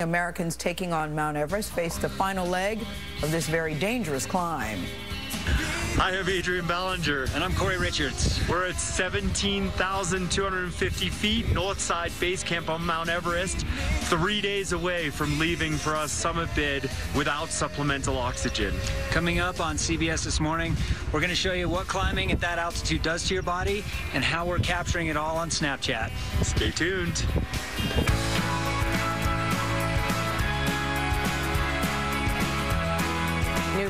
Americans taking on Mount Everest face the final leg of this very dangerous climb. Hi, I'm Adrian Ballinger. And I'm Cory Richards. We're at 17,250 feet, north side base camp on Mount Everest, three days away from leaving for our summit bid without supplemental oxygen. Coming up on CBS this morning, we're going to show you what climbing at that altitude does to your body and how we're capturing it all on Snapchat. Stay tuned.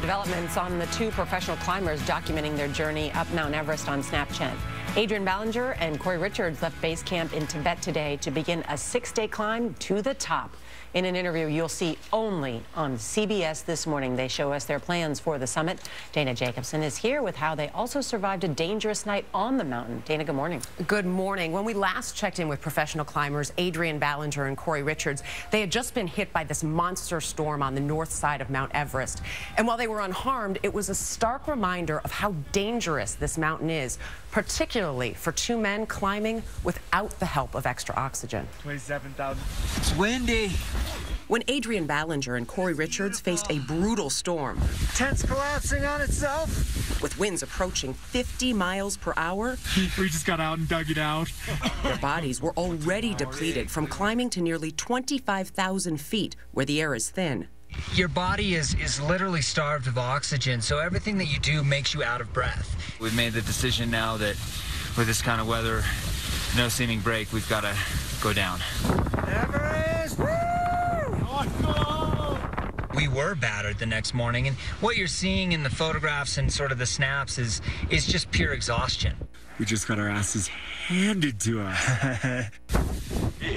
Developments on the two professional climbers documenting their journey up Mount Everest on Snapchat. Adrian Ballinger and Cory Richards left base camp in Tibet today to begin a six-day climb to the top. In an interview you'll see only on CBS this morning, they show us their plans for the summit. Dana Jacobson is here with how they also survived a dangerous night on the mountain. Dana, good morning. Good morning. When we last checked in with professional climbers Adrian Ballinger and Cory Richards, they had just been hit by this monster storm on the north side of Mount Everest. And while they were unharmed, it was a stark reminder of how dangerous this mountain is, particularly for two men climbing without the help of extra oxygen. 27,000. It's windy. When Adrian Ballinger and Cory Richards faced a brutal storm. Tent's collapsing on itself. With winds approaching 50 miles per hour. We just got out and dug it out. Their bodies were already depleted from climbing to nearly 25,000 feet where the air is thin. Your body is, is literally starved of oxygen, so everything that you do makes you out of breath. We've made the decision now that with this kind of weather, no seeming break, we've got to go down. Everest! We were battered the next morning, and what you're seeing in the photographs and sort of the snaps is is just pure exhaustion. We just got our asses handed to us.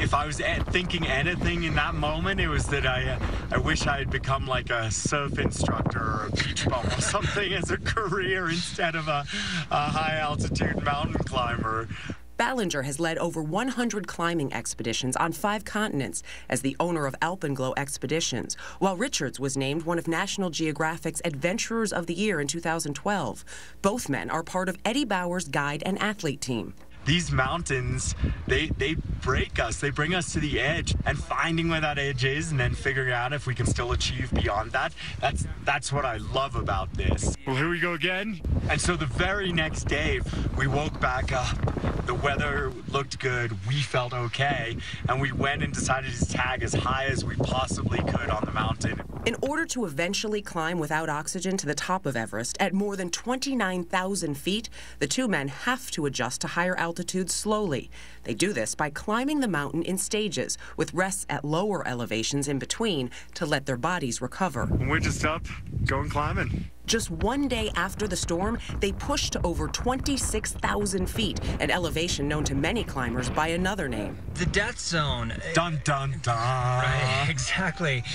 if I was thinking anything in that moment, it was that I, uh, I wish I had become like a surf instructor or a beach bum or something as a career instead of a, a high altitude mountain climber. Ballinger has led over 100 climbing expeditions on five continents as the owner of Alpenglow Expeditions, while Richards was named one of National Geographic's Adventurers of the Year in 2012. Both men are part of Eddie Bauer's guide and athlete team these mountains, they they break us. They bring us to the edge, and finding where that edge is, and then figuring out if we can still achieve beyond that. That's that's what I love about this. Well, here we go again. And so the very next day, we woke back up. The weather looked good. We felt okay, and we went and decided to tag as high as we possibly could on the mountain. In order to eventually climb without oxygen to the top of Everest at more than 29,000 feet, the two men have to adjust to higher altitudes slowly. They do this by climbing the mountain in stages, with rests at lower elevations in between to let their bodies recover. We're just up, going climbing. Just one day after the storm, they pushed to over 26,000 feet, an elevation known to many climbers by another name. The death zone. Dun, dun, dun. Right, exactly.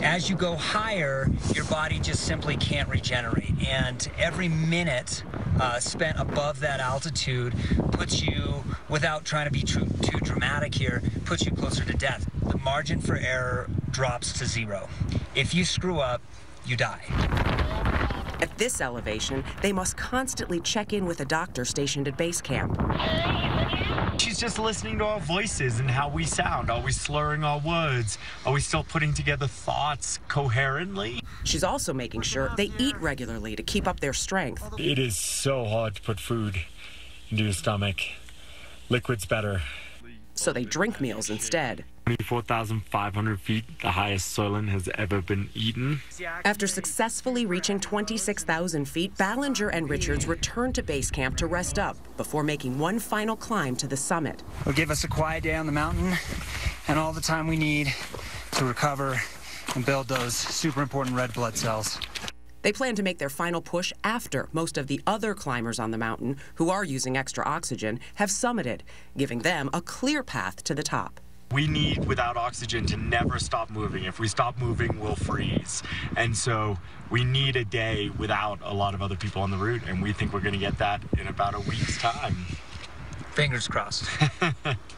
As you go higher, your body just simply can't regenerate. And every minute uh, spent above that altitude puts you, without trying to be too, too dramatic here, puts you closer to death. The margin for error drops to zero. If you screw up, you die. At this elevation, they must constantly check in with a doctor stationed at base camp. She's just listening to our voices and how we sound. Are we slurring our words? Are we still putting together thoughts coherently? She's also making sure they eat regularly to keep up their strength. It is so hard to put food into your stomach. Liquid's better. So they drink meals instead. 24,500 feet, the highest Soylent has ever been eaten. After successfully reaching 26,000 feet, Ballinger and Richards returned to base camp to rest up before making one final climb to the summit. It'll give us a quiet day on the mountain and all the time we need to recover and build those super important red blood cells. They plan to make their final push after most of the other climbers on the mountain, who are using extra oxygen, have summited, giving them a clear path to the top. We need, without oxygen, to never stop moving. If we stop moving, we'll freeze. And so we need a day without a lot of other people on the route, and we think we're going to get that in about a week's time. Fingers crossed.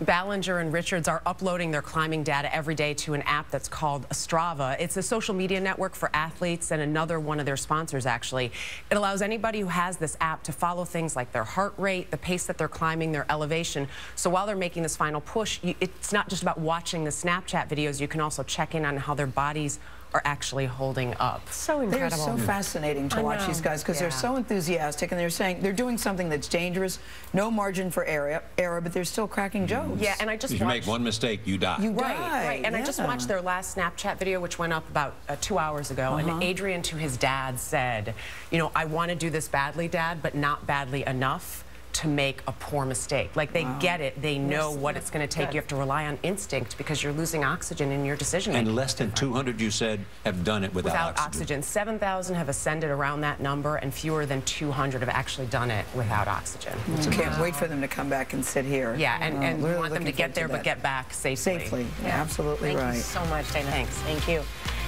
Ballinger and Richards are uploading their climbing data every day to an app that's called Strava. It's a social media network for athletes and another one of their sponsors, actually. It allows anybody who has this app to follow things like their heart rate, the pace that they're climbing, their elevation. So while they're making this final push, it's not just about watching the Snapchat videos. You can also check in on how their bodies are actually holding up. So incredible. They're incredible. so fascinating to I watch know. these guys because they're so enthusiastic and they're saying they're doing something that's dangerous, no margin for error, error but they're still cracking jokes. Yeah, and I just If you make one mistake, you die. You Right, die, right. And I just watched their last Snapchat video, which went up about uh, two hours ago. Uh-huh. And Adrian to his dad said, you know, I want to do this badly, Dad, but not badly enough to make a poor mistake. Like they get it. They know what it's going to take. You have to rely on instinct because you're losing oxygen in your decision making. And less than 200, you said, have done it without, Without oxygen. 7,000 have ascended around that number, and fewer than 200 have actually done it without oxygen. Mm. Can't wait for them to come back and sit here. Yeah, and, and we want them to get there, forward but get back safely. safely. Absolutely Thank right. you so much, Dana. Thanks. Thank you.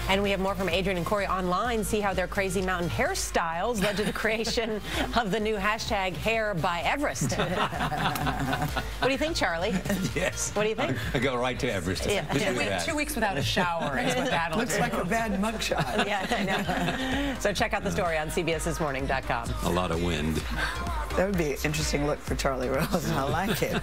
And we have more from Adrian and Cory online. See how their crazy mountain hairstyles led to the creation of the new hashtag Hair by Everest. what do you think, Charlie? Yes. What do you think? I go right to Everest. Yeah. Two, week- two weeks without a shower is what that'll Looks do. like a bad mugshot. Yeah, I know. So check out the story on CBSThisMorning.com. A lot of wind. That would be an interesting look for Charlie Rose. I like it.